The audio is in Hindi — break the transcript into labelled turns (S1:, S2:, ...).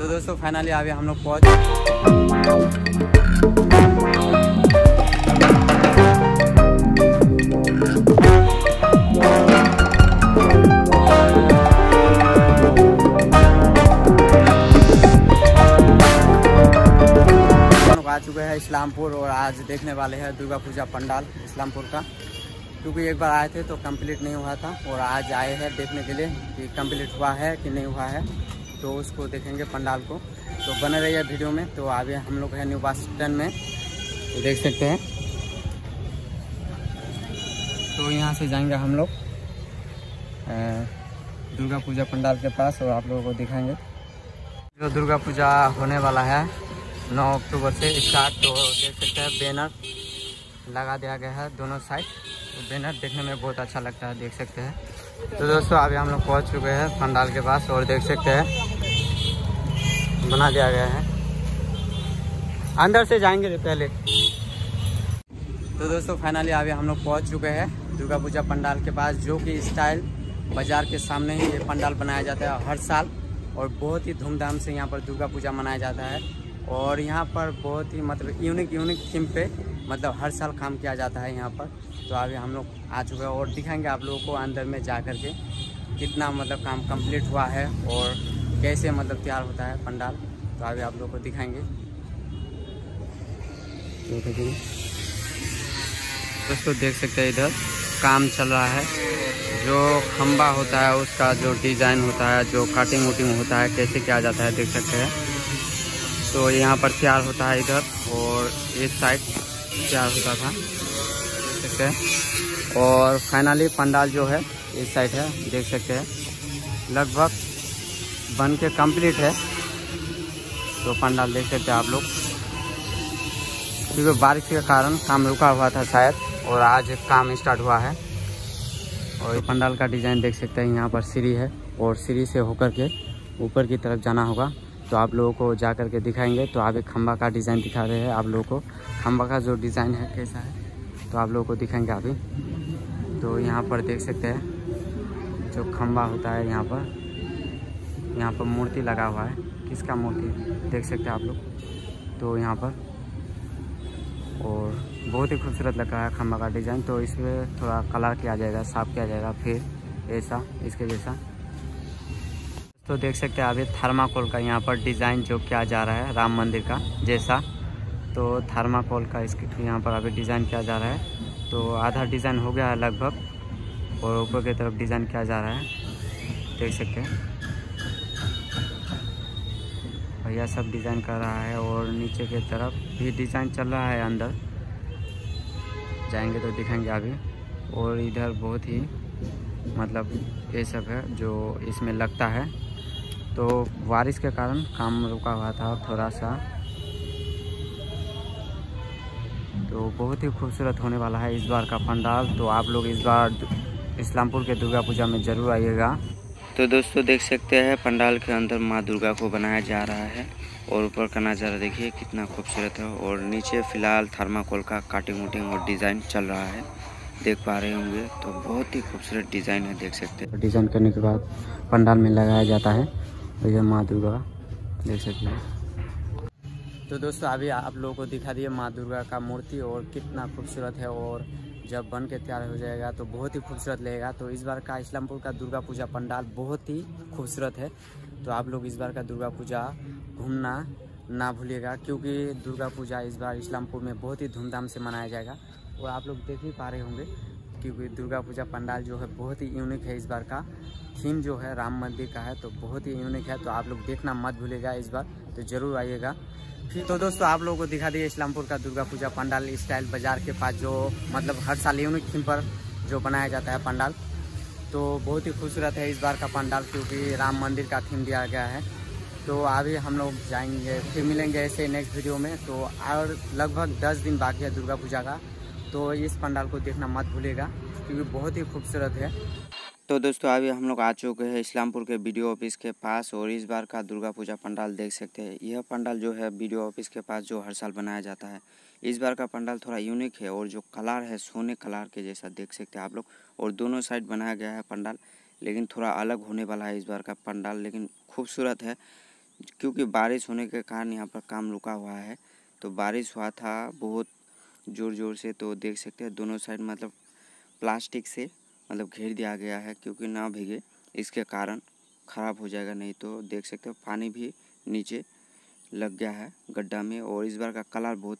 S1: तो दोस्तों फाइनली अभी हम लोग पहुँच। आ चुके हैं इस्लामपुर और आज देखने वाले हैं दुर्गा पूजा पंडाल इस्लामपुर का। क्योंकि एक बार आए थे तो कंप्लीट नहीं हुआ था और आज आए हैं देखने के लिए कि कंप्लीट हुआ है कि नहीं हुआ है। तो उसको देखेंगे पंडाल को। तो बने रहिए वीडियो में। तो अभी हम लोग हैं न्यू बस स्टैंड में। तो देख सकते हैं। तो यहाँ से जाएँगे हम लोग दुर्गा पूजा पंडाल के पास और आप लोगों को दिखाएँगे। जो दुर्गा पूजा होने वाला है 9 अक्टूबर से स्टार्ट तो देख सकते हैं बैनर लगा दिया गया है दोनों साइड। तो बैनर देखने में बहुत अच्छा लगता है, देख सकते हैं। तो दोस्तों, अभी हम लोग पहुँच चुके हैं पंडाल के पास और देख सकते हैं। बना दिया गया है। अंदर से जाएँगे पहले। तो दोस्तों फाइनली अभी हम लोग पहुँच चुके हैं दुर्गा पूजा पंडाल के पास, जो कि स्टाइल बाज़ार के सामने ही ये पंडाल बनाया जाता है हर साल। और बहुत ही धूमधाम से यहाँ पर दुर्गा पूजा मनाया जाता है। और यहाँ पर बहुत ही मतलब यूनिक यूनिक थीम पे मतलब हर साल काम किया जाता है यहाँ पर। तो अभी हम लोग आ चुके हैं और दिखाएँगे आप लोगों को अंदर में जा कर के कितना मतलब काम कंप्लीट हुआ है और कैसे मतलब तैयार होता है पंडाल तो अभी आप लोगों को दिखाएँगे। देखिए दोस्तों, देख सकते हैं इधर काम चल रहा है। जो खम्बा होता है, उसका जो डिज़ाइन होता है, जो कटिंग वटिंग होता है, कैसे किया जाता है, देख सकते हैं। तो यहाँ पर तैयार होता है इधर, और इस साइड तैयार होता था। देख सकते हैं। और फाइनली पंडाल जो है, इस साइड है, देख सकते हैं। लगभग बन के कंप्लीट है। तो पंडाल देख सकते हैं आप लोग। क्योंकि बारिश के कारण काम रुका हुआ था शायद, और आज काम स्टार्ट हुआ है। और पंडाल का डिज़ाइन देख सकते हैं, यहाँ पर सीढ़ी है, और सीढ़ी से होकर के ऊपर की तरफ़ जाना होगा। तो आप लोगों को जा कर के दिखाएँगे। तो आप एक खम्बा का डिज़ाइन दिखा रहे हैं आप लोगों को। खम्बा का जो डिज़ाइन है, कैसा है तो आप लोगों को दिखाएँगे अभी। तो यहाँ पर देख सकते हैं, जो खम्बा होता है यहाँ पर। यहाँ पर मूर्ति लगा हुआ है। किसका मूर्ति? देख सकते हैं आप लोग। तो यहाँ पर। और बहुत ही खूबसूरत लग रहा है खम्बा का डिज़ाइन। तो इसमें थोड़ा कलर किया जाएगा, साफ़ किया जाएगा फिर ऐसा, इसके जैसा। तो देख सकते हैं अभी थर्माकोल का यहाँ पर डिज़ाइन जो किया जा रहा है, राम मंदिर का जैसा। तो थर्माकोल का इसके यहाँ पर अभी डिज़ाइन किया जा रहा है। तो आधा डिज़ाइन हो गया है लगभग, और ऊपर की तरफ़ डिज़ाइन किया जा रहा है। देख सकते हैं। भैया सब डिज़ाइन कर रहा है और नीचे के तरफ़ भी डिज़ाइन चल रहा है अंदर। जाएँगे तो दिखाएँगे अभी और इधर बहुत ही मतलब ये सब है जो इसमें लगता है। तो बारिश के कारण काम रुका हुआ था थोड़ा सा। तो बहुत ही खूबसूरत होने वाला है इस बार का पंडाल। तो आप लोग इस बार इस्लामपुर के दुर्गा पूजा में ज़रूर आइएगा। तो दोस्तों देख सकते हैं पंडाल के अंदर माँ दुर्गा को बनाया जा रहा है। और ऊपर का नज़ारा देखिए कितना खूबसूरत है। और नीचे फ़िलहाल थर्माकोल का काटिंग वटिंग और डिज़ाइन चल रहा है। देख पा रहे होंगे तो बहुत ही खूबसूरत डिज़ाइन है देख सकते हैं। डिज़ाइन करने के बाद पंडाल में लगाया जाता है और यह माँ दुर्गा देख सकते हैं। तो दोस्तों अभी आप लोगों को दिखा दिए माँ दुर्गा का मूर्ति और कितना खूबसूरत है और जब बन के तैयार हो जाएगा तो बहुत ही खूबसूरत लगेगा। तो इस बार का इस्लामपुर का दुर्गा पूजा पंडाल बहुत ही खूबसूरत है। तो आप लोग इस बार का दुर्गा पूजा घूमना ना भूलिएगा, क्योंकि दुर्गा पूजा इस बार इस्लामपुर में बहुत ही धूमधाम से मनाया जाएगा। और आप लोग देख ही पा रहे होंगे क्योंकि दुर्गा पूजा पंडाल जो है बहुत ही यूनिक है इस बार का। थीम जो है राम मंदिर का है तो बहुत ही यूनिक है। तो आप लोग देखना मत भूलेगा इस बार तो ज़रूर आइएगा। तो दोस्तों, आप लोगों को दिखा दिए इस्लामपुर का दुर्गा पूजा पंडाल स्टाइल बाज़ार के पास जो मतलब हर साल यूनिक थीम पर जो बनाया जाता है पंडाल। तो बहुत ही खूबसूरत है इस बार का पंडाल, क्योंकि राम मंदिर का थीम दिया गया है। तो अभी हम लोग जाएँगे, फिर मिलेंगे ऐसे नेक्स्ट वीडियो में। तो और लगभग दस दिन बाकी है दुर्गा पूजा का। तो इस पंडाल को देखना मत भूलेगा क्योंकि बहुत ही खूबसूरत है। तो दोस्तों, अभी हम लोग आ चुके हैं इस्लामपुर के वीडियो ऑफ़िस के पास और इस बार का दुर्गा पूजा पंडाल देख सकते हैं। यह पंडाल जो है वीडियो ऑफ़िस के पास जो हर साल बनाया जाता है। इस बार का पंडाल थोड़ा यूनिक है और जो कलर है, सोने कलर के जैसा देख सकते हैं आप लोग। और दोनों साइड बनाया गया है पंडाल, लेकिन थोड़ा अलग होने वाला है इस बार का पंडाल, लेकिन खूबसूरत है।
S2: क्योंकि बारिश होने के कारण यहाँ पर काम रुका हुआ है। तो बारिश हुआ था बहुत ज़ोर ज़ोर से तो देख सकते हैं दोनों साइड मतलब प्लास्टिक से। मतलब घेर दिया गया है क्योंकि ना भीगे, इसके कारण ख़राब हो जाएगा, नहीं तो देख सकते हो, पानी भी नीचे लग गया है गड्ढा में और इस बार का कलर बहुत